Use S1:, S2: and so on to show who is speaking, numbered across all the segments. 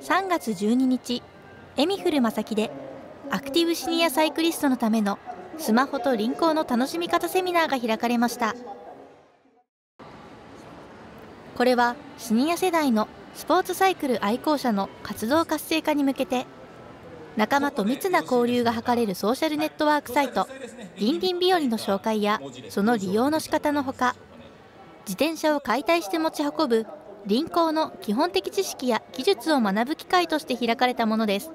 S1: 3月12日エミフル正木でアクティブシニアサイクリストのためのスマホと輪行の楽しみ方セミナーが開かれました。これはシニア世代のスポーツサイクル愛好者の活動活性化に向けて仲間と密な交流が図れるソーシャルネットワークサイトリンリン日和の紹介やその利用の仕方のほか自転車を解体して持ち運ぶ輪行の基本的知識や技術を学ぶ機会として開かれたものです。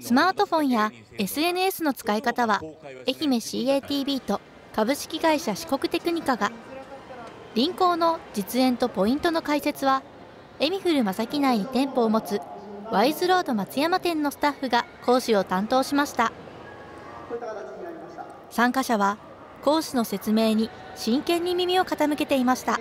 S1: スマートフォンや SNS の使い方は愛媛 CATV と株式会社四国テクニカが輪行の実演とポイントの解説はエミフル正木内に店舗を持つワイズロード松山店のスタッフが講師を担当しました。参加者は講師の説明に真剣に耳を傾けていました。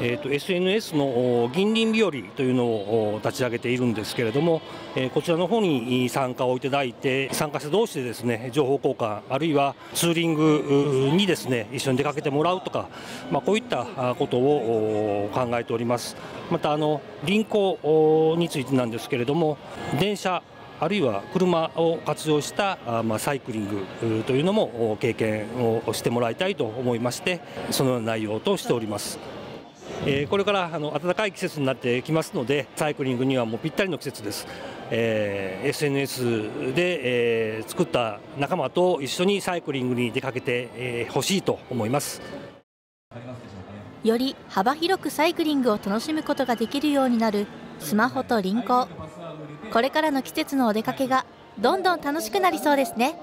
S2: えーと、SNS の銀鱗日和というのを立ち上げているんですけれども、えー、こちらの方に参加をいただいて参加者同士でですね情報交換あるいはツーリングにですね一緒に出かけてもらうとか、まあ、こういったことを考えておりますまたあの輪行についてなんですけれども電車あるいは車を活用したまサイクリングというのも経験をしてもらいたいと思いましてそのような内容としております。え、これからあの暖かい季節になってきますのでサイクリングにはもうぴったりの季節です、えー、SNS で、えー、作った仲間と一緒にサイクリングに出かけてほ、えー、しいと思います
S1: より幅広くサイクリングを楽しむことができるようになるスマホと輪行これからの季節のお出かけがどんどん楽しくなりそうですね。